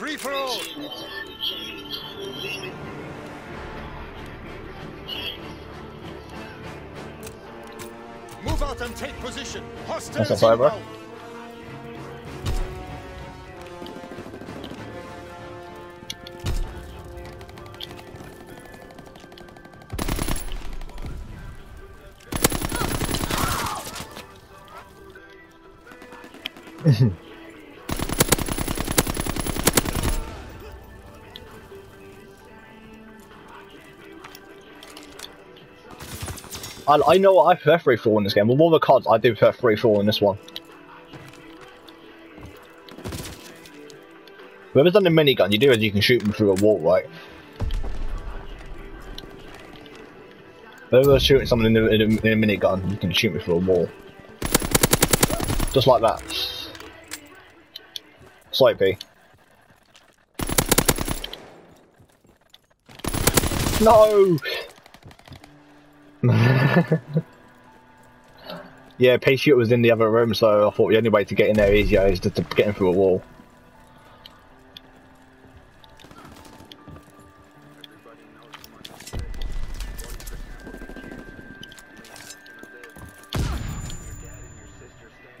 Free for all. Move out and take position. Hostiles That's a fiber. inbound. I, I know I prefer free fall in this game. With all the cards, I do prefer free fall in this one. Whoever's done the minigun, you do is you can shoot them through a wall, right? Whoever's shooting someone in, the, in, a, in a minigun, you can shoot me through a wall. Just like that. Slight P. No! yeah, P shooter was in the other room, so I thought the only way to get in there easier is just to get in through a wall.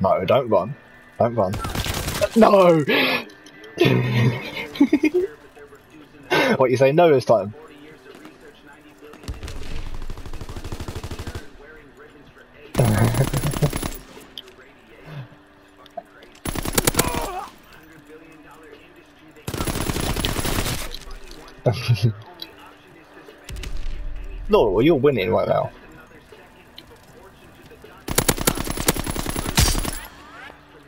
No, don't run. Don't run. No! what, you say no this time? No, you're winning right now.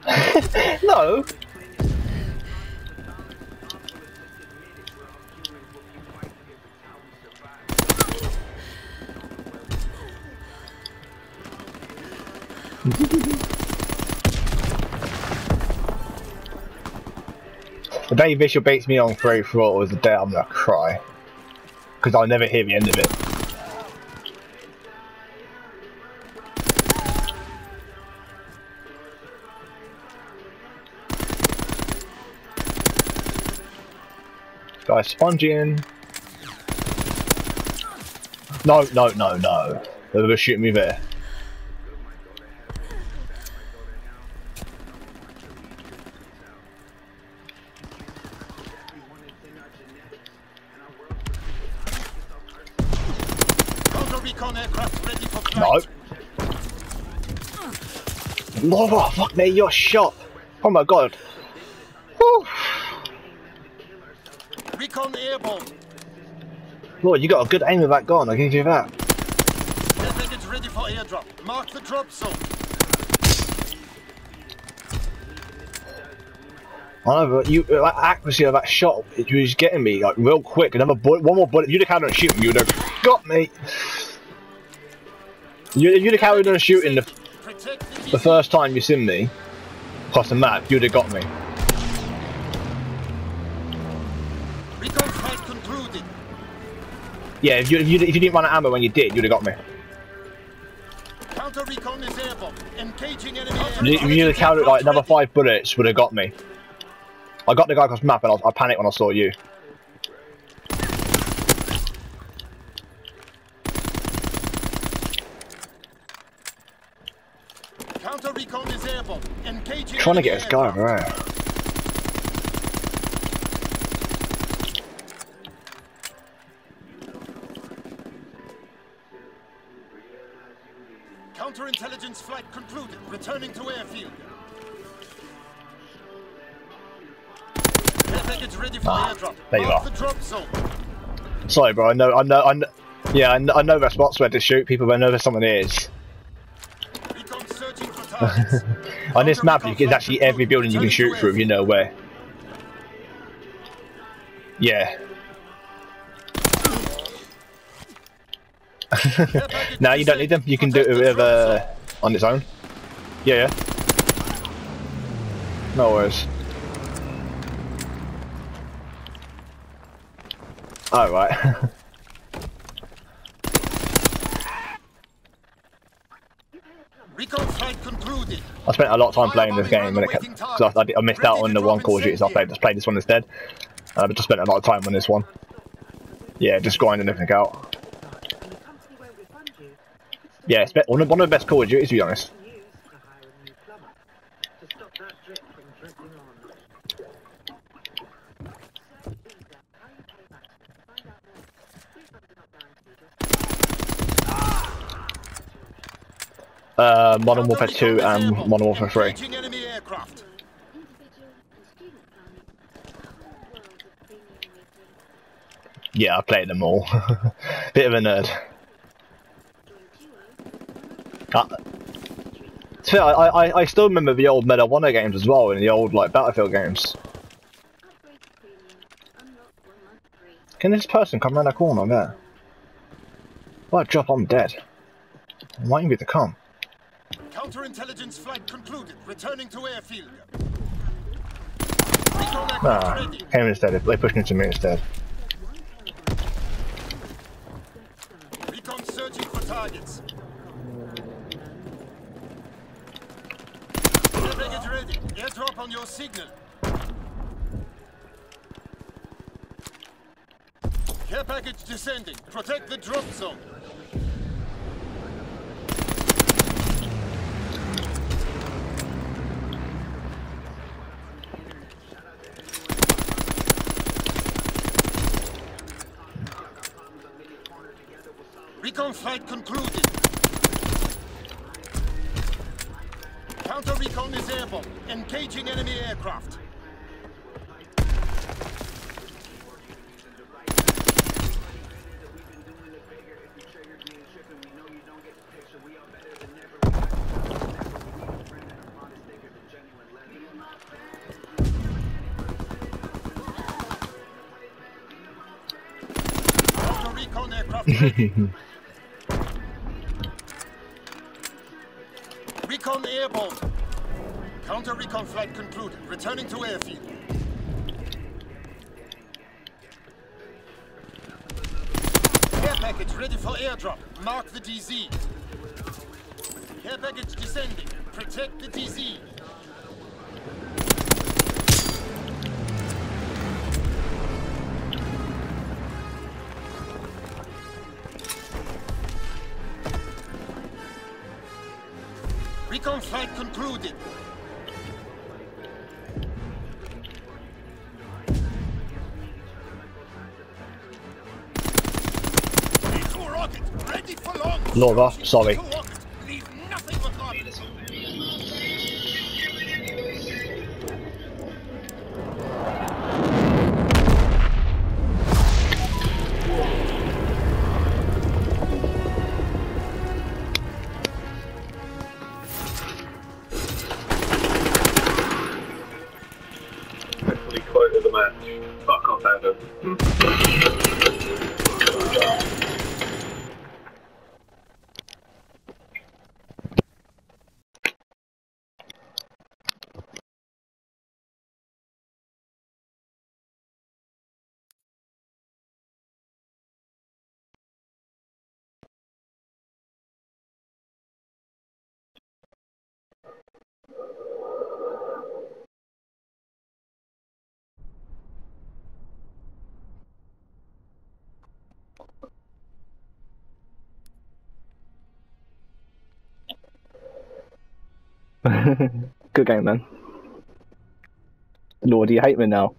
no. The day Bishop beats me on free for all was the day I'm gonna cry. Because I'll never hear the end of it. Guys, sponging. No, no, no, no. They're gonna shoot me there. Counter aircraft ready for No. flight. Oh, fuck me, you're shot. Oh my god. Whew. Recon airborne. Lord, you got a good aim with that gun, I can give you that. Care package ready for airdrop. Mark the drop zone. I know, but you, uh, that accuracy of that shot, it was getting me, like, real quick. Another bullet, one more bullet, you'd have carried on shooting, you'd have got me. You, if you'd have carried on shooting the, the, first time you seen me, across the map, you'd have got me. Recon flight concluded. Yeah, if you, if you, if you didn't run out of ammo when you did, you'd have got me. Counter recon is airborne. Engaging enemy If you- if aircraft. you'd have carried like another five bullets, would have got me. I got the guy across the map and I, I panicked when I saw you. Counter recon is airborne. Engaging Trying to get this guy right. Counterintelligence flight concluded. Returning to airfield. Care package ready for Ah, airdrop. there you Mark are. the. Sorry, bro. I know, I know, I know. Yeah, I know, I know there's spots where to shoot people, but I know there's someone is. On this map, can actually every building you can shoot through. You know where. Yeah. no, you don't need them. You can do it with uh, on its own. Yeah, yeah. No worries. Oh right. Recon flight concluded. I spent a lot of time playing this game when it because I, I, I, missed out on the one Call of Duty, so I played, just played this one instead. Uh, but just spent a lot of time on this one. Yeah, just grinding everything out. Yeah, it's one of, one of the best Call of Duty to be honest. Uh, Modern Warfare 2 and Modern Warfare 3. Yeah, I played them all. Bit of a nerd. Uh, I, I, I still remember the old Medal of Honor games as well, and the old like Battlefield games. Can this person come around the corner there? What drop? I'm dead. I'm waiting for you to come. Counterintelligence flight concluded. Returning to airfield. Nah, him instead. They pushed into me instead. Recon searching for targets. Air package ready. Airdrop on your signal. Care package descending. Protect the drop zone. Recon flight concluded. Counter recon is airborne. Engaging enemy aircraft. recon aircraft Recon airborne. Counter recon flight concluded. Returning to airfield. Care package ready for airdrop. Mark the DZ. Care package descending. Protect the DZ. Recon flight concluded. Nova, sorry. Good game, man. Lord, you hate me now?